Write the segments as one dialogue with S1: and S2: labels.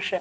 S1: 是，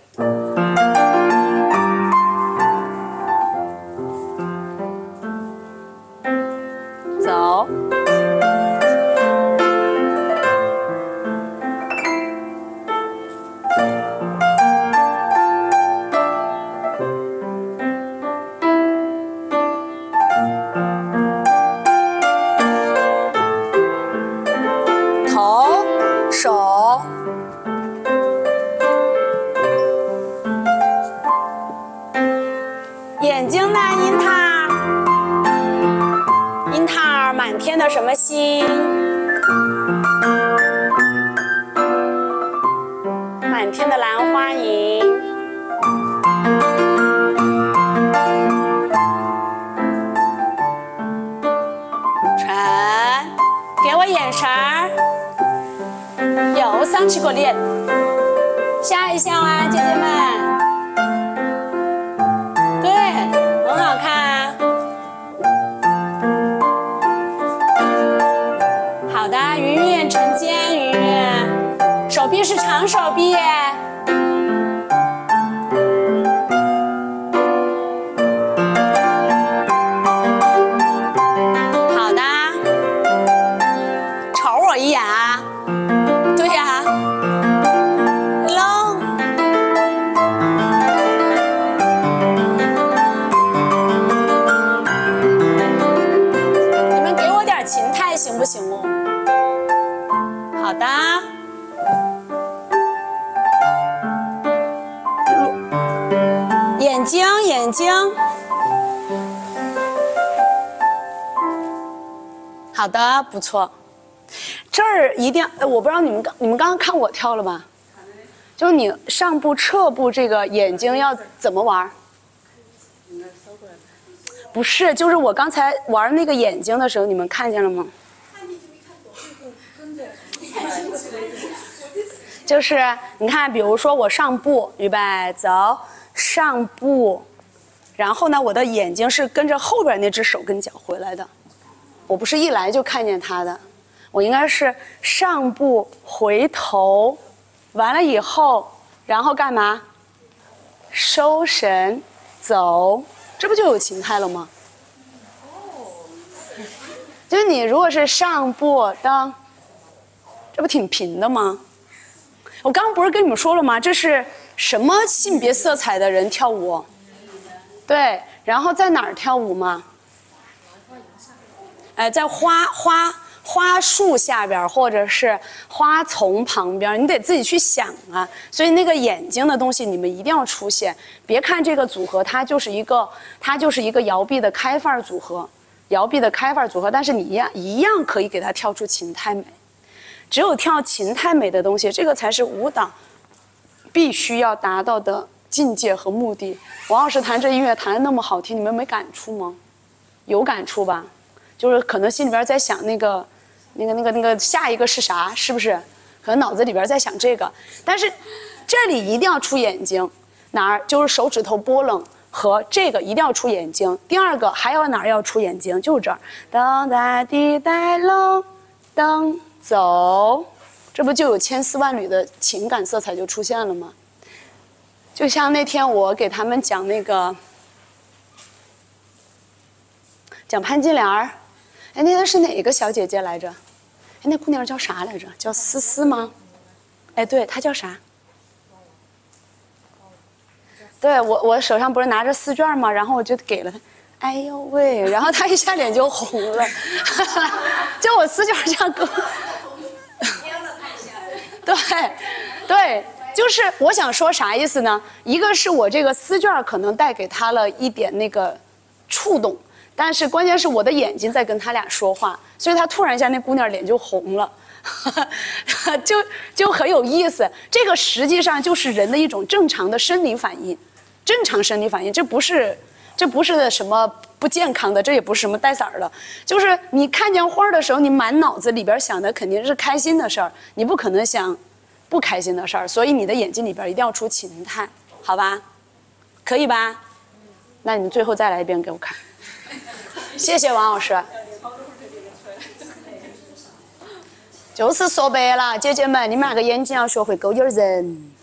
S1: 臂是长手臂。好的，不错。这儿一定，我不知道你们刚你们刚刚看我跳了吗？就是你上部、撤部这个眼睛要怎么玩？不是，就是我刚才玩那个眼睛的时候，你们看见了吗？就是你看，比如说我上步，预备走，上步，然后呢，我的眼睛是跟着后边那只手跟脚回来的，我不是一来就看见他的，我应该是上步回头，完了以后，然后干嘛？收神，走，这不就有情态了吗？就是你如果是上步当，这不挺平的吗？我刚刚不是跟你们说了吗？这是什么性别色彩的人跳舞？对，然后在哪儿跳舞吗？哎，在花花花树下边儿，或者是花丛旁边，你得自己去想啊。所以那个眼睛的东西，你们一定要出现。别看这个组合，它就是一个，它就是一个摇臂的开范组合，摇臂的开范组合。但是你一样一样可以给它跳出情态美。只有跳情态美的东西，这个才是舞蹈必须要达到的境界和目的。王老师弹这音乐弹的那么好听，你们没感触吗？有感触吧？就是可能心里边在想那个、那个、那个、那个下一个是啥，是不是？可能脑子里边在想这个，但是这里一定要出眼睛，哪儿？就是手指头拨棱和这个一定要出眼睛。第二个还有哪儿要出眼睛？就是这儿，当哒滴带喽，噔走，这不就有千丝万缕的情感色彩就出现了吗？就像那天我给他们讲那个讲潘金莲儿，哎，那天是哪个小姐姐来着？哎，那姑娘叫啥来着？叫思思吗？哎，对，她叫啥？对我，我手上不是拿着试卷吗？然后我就给了她，哎呦喂，然后她一下脸就红了，就我试卷这样搁。对，对，就是我想说啥意思呢？一个是我这个试卷可能带给他了一点那个触动，但是关键是我的眼睛在跟他俩说话，所以他突然一下那姑娘脸就红了，就就很有意思。这个实际上就是人的一种正常的生理反应，正常生理反应，这不是这不是什么不健康的，这也不是什么带色儿的，就是你看见花儿的时候，你满脑子里边想的肯定是开心的事儿，你不可能想不开心的事儿，所以你的眼睛里边一定要出情态，好吧？可以吧？那你最后再来一遍给我看。谢谢王老师。就是说白了，姐姐们，你们那个眼睛要学会勾点人。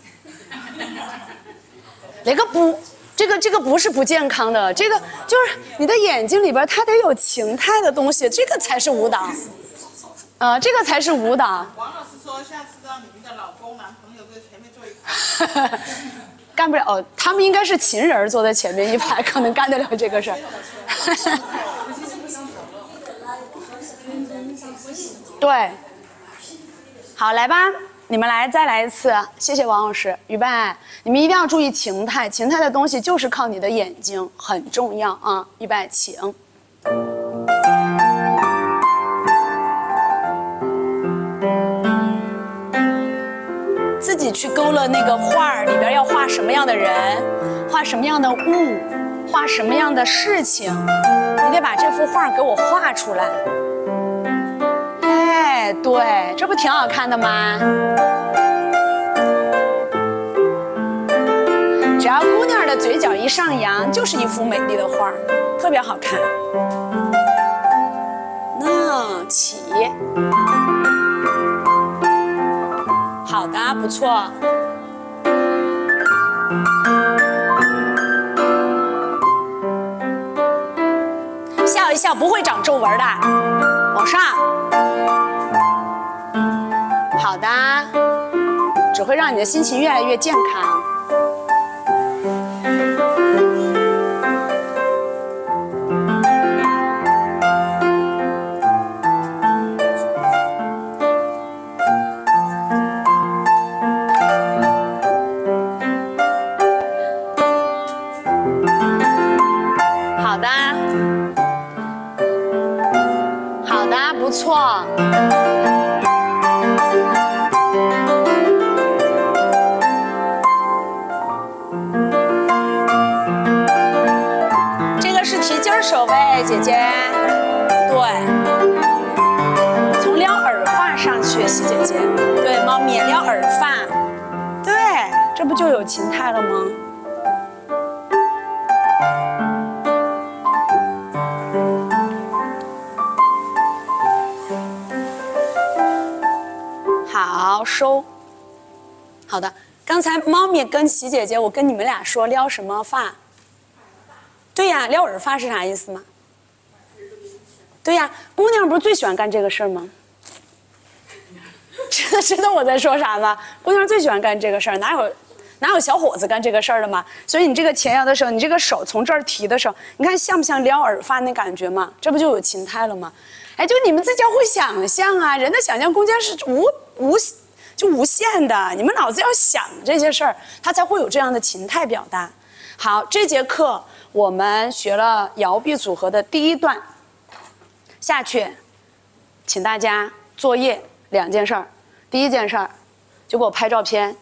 S1: 那个不，这个这个不是不健康的，这个就是你的眼睛里边它得有情态的东西，这个才是舞蹈。啊、这个才是舞蹈。
S2: 王老师说，下次让你们的老公、男朋友在前面坐一排。
S1: 干不了哦，他们应该是情人坐在前面一排，可能干得了这个事儿。对，好，来吧，你们来，再来一次，谢谢王老师，预备，你们一定要注意情态，情态的东西就是靠你的眼睛，很重要啊，预备，请。自己去勾勒那个画儿里边要画什么样的人，画什么样的物，画什么样的事情，你得把这幅画给我画出来。对，这不挺好看的吗？只要姑娘的嘴角一上扬，就是一幅美丽的画，特别好看。那起。好的，不错。笑一笑，不会长皱纹的。往上。只会让你的心情越来越健康。个是提筋儿手位，姐姐。对，从撩耳发上去，喜姐姐。对，猫咪撩耳发。对，这不就有情态了吗？好，收。好的，刚才猫咪跟喜姐姐，我跟你们俩说撩什么发？对呀，撩耳发是啥意思吗？对呀，姑娘不是最喜欢干这个事儿吗？知道知道我在说啥吗？姑娘最喜欢干这个事儿，哪有哪有小伙子干这个事儿的吗？所以你这个前摇的时候，你这个手从这儿提的时候，你看像不像撩耳发那感觉吗？这不就有情态了吗？哎，就你们自己会想象啊，人的想象空间是无无就无限的，你们脑子要想这些事儿，他才会有这样的情态表达。好，这节课我们学了摇臂组合的第一段，下去，请大家作业两件事儿。第一件事儿，就给我拍照片，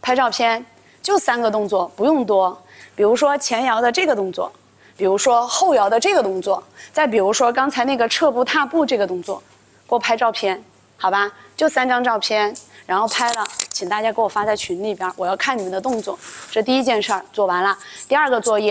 S1: 拍照片就三个动作，不用多。比如说前摇的这个动作，比如说后摇的这个动作，再比如说刚才那个撤步踏步这个动作，给我拍照片，好吧？就三张照片，然后拍了，请大家给我发在群里边儿，我要看你们的动作。这第一件事儿做完了，第二个作业。